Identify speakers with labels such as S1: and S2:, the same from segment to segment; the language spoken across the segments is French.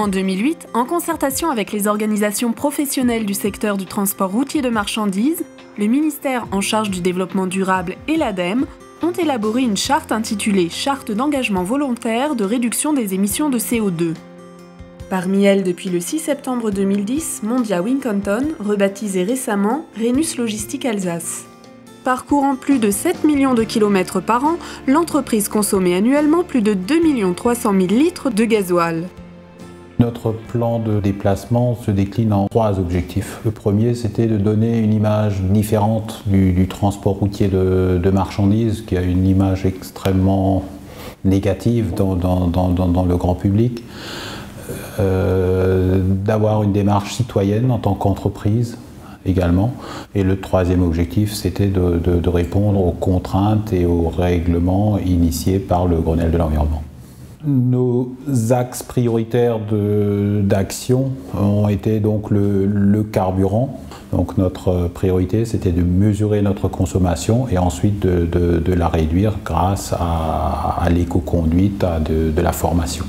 S1: En 2008, en concertation avec les organisations professionnelles du secteur du transport routier de marchandises, le ministère en charge du développement durable et l'ADEME ont élaboré une charte intitulée Charte d'engagement volontaire de réduction des émissions de CO2. Parmi elles, depuis le 6 septembre 2010, Mondia Wincanton, rebaptisé récemment Rhenus Logistique Alsace. Parcourant plus de 7 millions de kilomètres par an, l'entreprise consommait annuellement plus de 2 300 000 litres de gasoil.
S2: Notre plan de déplacement se décline en trois objectifs. Le premier, c'était de donner une image différente du, transport routier de, marchandises, qui a une image extrêmement négative dans, le grand public. Euh, d'avoir une démarche citoyenne en tant qu'entreprise également. Et le troisième objectif, c'était de, répondre aux contraintes et aux règlements initiés par le Grenelle de l'environnement. Nos axes prioritaires d'action ont été donc le, carburant. Donc notre priorité, c'était de mesurer notre consommation et ensuite de, la réduire grâce à, l'éco-conduite, à de, la formation.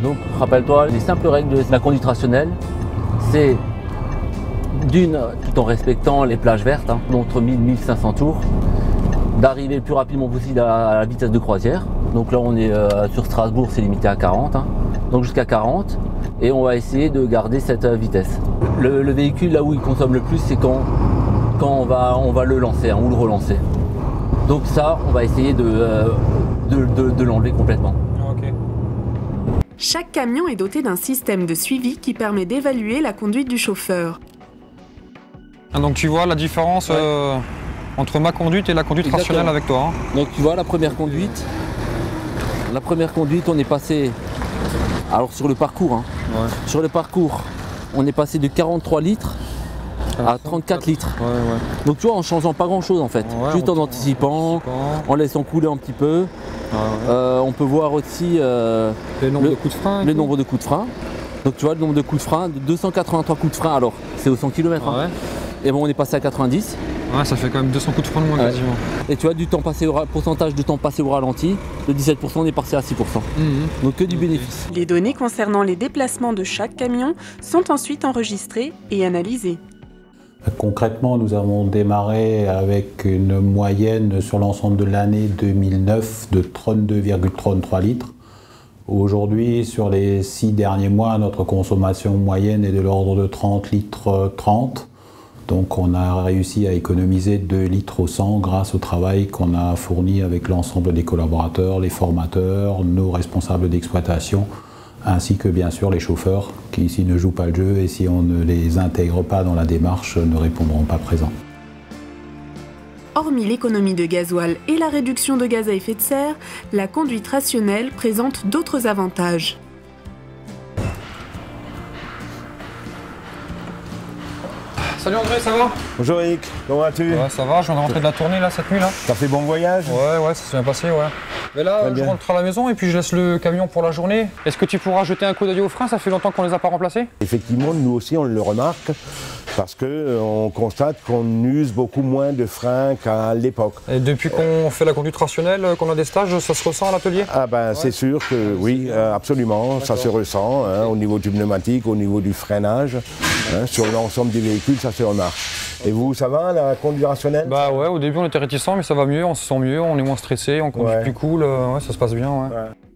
S3: Donc rappelle-toi, les simples règles de la conduite rationnelle, c'est d'une, tout en respectant les plages vertes, hein, entre 1000 et 1500 tours, d'arriver le plus rapidement possible à la vitesse de croisière. Donc là, on est euh, sur Strasbourg, c'est limité à 40. Hein. donc jusqu'à 40. Et on va essayer de garder cette euh, vitesse. Le, véhicule, là où il consomme le plus, c'est quand, quand on, va, on va le lancer hein, ou le relancer. Donc ça, on va essayer de, euh, de, l'enlever complètement.
S1: Chaque camion est doté d'un système de suivi qui permet d'évaluer la conduite du chauffeur.
S4: Ah, donc tu vois la différence entre ma conduite et la conduite rationnelle avec toi.
S3: Hein. Donc tu vois la première conduite, la première conduite on est passé alors sur le parcours, hein. sur le parcours on est passé de 43 litres à 34 litres. Donc tu vois en changeant pas grand chose en fait, juste en anticipant, en laissant couler un petit peu. Euh, on peut voir aussi euh,
S4: le nombre de coups de frein.
S3: Le nombre de coups de frein. Donc tu vois le nombre de coups de frein, 283 coups de frein alors c'est au 100 km. Hein. Et bon on est passé à 90.
S4: Ouais, ça fait quand même 200 coups de frein de moins quasiment.
S3: Et tu vois, du temps passé au pourcentage de temps passé au ralenti, de 17%, on est passé à 6%. Mhm. Donc que du bénéfice.
S1: Les données concernant les déplacements de chaque camion sont ensuite enregistrées et analysées.
S2: Concrètement, nous avons démarré avec une moyenne sur l'ensemble de l'année 2009 de 32,33 litres. Aujourd'hui, sur les six derniers mois, notre consommation moyenne est de l'ordre de 30 litres 30. Donc on a réussi à économiser 2 litres au 100 grâce au travail qu'on a fourni avec l'ensemble des collaborateurs, les formateurs, nos responsables d'exploitation, ainsi que bien sûr les chauffeurs qui ici ne jouent pas le jeu et si on ne les intègre pas dans la démarche ne répondront pas présents.
S1: Hormis l'économie de gasoil et la réduction de gaz à effet de serre, la conduite rationnelle présente d'autres avantages.
S4: Salut André, ça va?
S5: Bonjour Eric, comment vas-tu?
S4: Ouais, ça va, je viens de rentrer de la tournée là cette nuit là.
S5: T'as fait bon voyage?
S4: Ouais, ouais, ça s'est bien passé, ouais. Mais là, je rentre à la maison et puis je laisse le camion pour la journée. Est-ce que tu pourras jeter un coup d'œil aux freins Ça fait longtemps qu'on les a pas remplacés?
S5: Effectivement, nous aussi on le remarque parce qu'on euh, constate qu'on use beaucoup moins de freins qu'à l'époque.
S4: Et depuis qu'on fait la conduite rationnelle, euh, qu'on a des stages, ça se ressent à l'atelier?
S5: Ah ben c'est sûr que oui, euh, absolument, ça se ressent hein, au niveau du pneumatique, au niveau du freinage, hein, sur l'ensemble des véhicules, ça se remarque. Et vous, ça va, la conduite rationnelle?
S4: Bah ouais, au début on était réticents, mais ça va mieux, on se sent mieux, on est moins stressé, on conduit plus cool, ouais, ça se passe bien.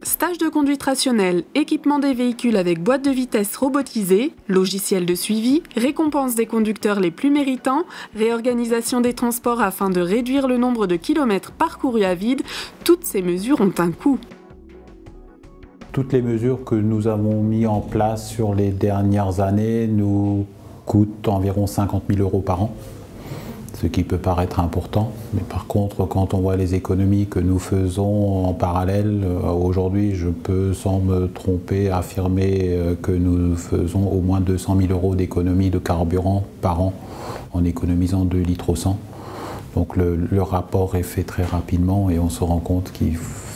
S1: Stage de conduite rationnelle, équipement des véhicules avec boîte de vitesse robotisée, logiciel de suivi, récompense des conducteurs les plus méritants, réorganisation des transports afin de réduire le nombre de kilomètres parcourus à vide, toutes ces mesures ont un coût.
S2: Toutes les mesures que nous avons mises en place sur les dernières années nous coûtent environ 50 000 euros par an ce qui peut paraître important. Mais par contre, quand on voit les économies que nous faisons en parallèle, euh, aujourd'hui, je peux, sans me tromper, affirmer euh, que nous faisons au moins 200 000 euros d'économie de carburant par an en économisant 2 litres au 100. Donc le, rapport est fait très rapidement et on se rend compte que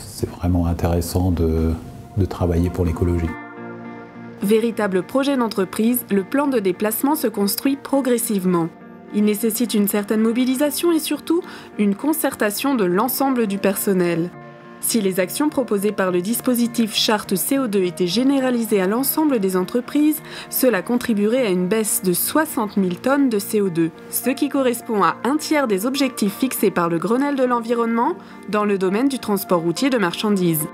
S2: c'est vraiment intéressant de, de travailler pour l'écologie.
S1: Véritable projet d'entreprise, le plan de déplacement se construit progressivement. Il nécessite une certaine mobilisation et surtout une concertation de l'ensemble du personnel. Si les actions proposées par le dispositif Charte CO2 étaient généralisées à l'ensemble des entreprises, cela contribuerait à une baisse de 60 000 tonnes de CO2, ce qui correspond à un tiers des objectifs fixés par le Grenelle de l'environnement dans le domaine du transport routier de marchandises.